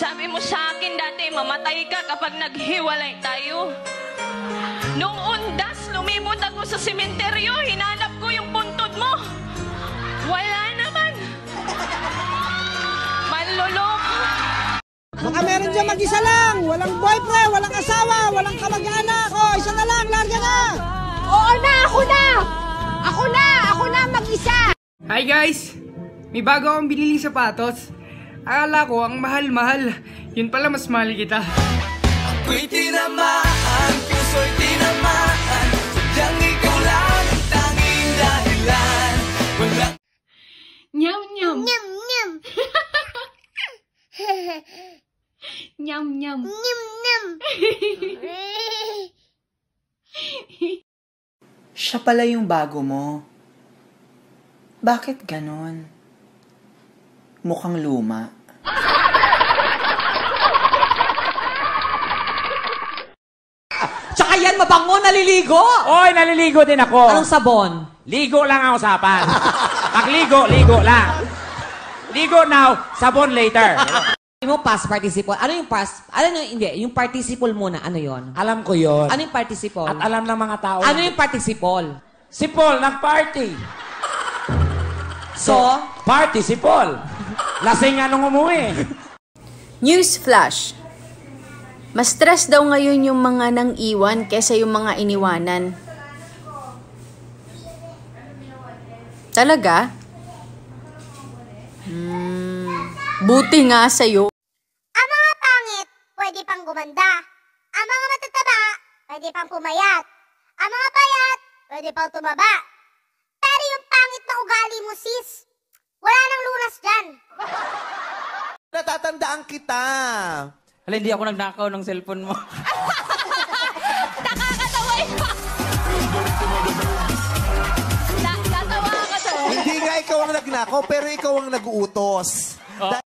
Sabi mo sa akin dati, mamatay ka kapag naghiwalay tayo. Nung undas, lumibot ako sa sementeryo, hinanap ko yung puntod mo. Wala naman. Manloloko. Baka meron dyan mag-isa lang. Walang boyfriend, walang asawa, walang kamag-anak. O, isa na lang, larga na. Oo na, ako na! Ako na! Ako na mag-isa! Hi guys! May bago akong binili sapatos. Akala ko ang mahal-mahal. Yun pala mas mahal kita. Ako'y tinamaan, puso'y tinamaan Sadyang ikaw lang ang tanging dahilan Walang Nyam, nyam. Nyam, nyam! Nyam, nyam. Nyam, nyam! Siya pala yung bago mo. Bakit ganon? Mukhang luma. Tsaka yan, mabango, naliligo. Oy, naliligo din ako. Anong sabon? Ligo lang ang usapan. Pagligo, ligo lang. Ligo now, sabon later. Sabi mo past participle. Ano yung past? Ano yung, hindi, yung participle muna, ano yon? Alam ko yon. Ano yung participle? At alam ng mga tao. Ano yung participle? Si Paul, nag-party. So, Party si Paul. Lasing nga nung umuwi. News flash. Mas stress daw ngayon yung mga nang iwan kesa yung mga iniwanan. Talaga? Hmm, buti nga sa'yo. Ang mga pangit, pwede pang gumanda. Ang mga matataba, pwede pang pumayat. Ang mga payat, pwede pang tumaba. Pero yung pangit na ugali mo, sis, wala nang lunas dyan. Natatandaan kita Hala, hindi ako nagnakaw ng cellphone mo. Nakakatawa yun. Na- Natawa ka to. Hindi nga ikaw ang nagnakaw pero ikaw ang nag-uutos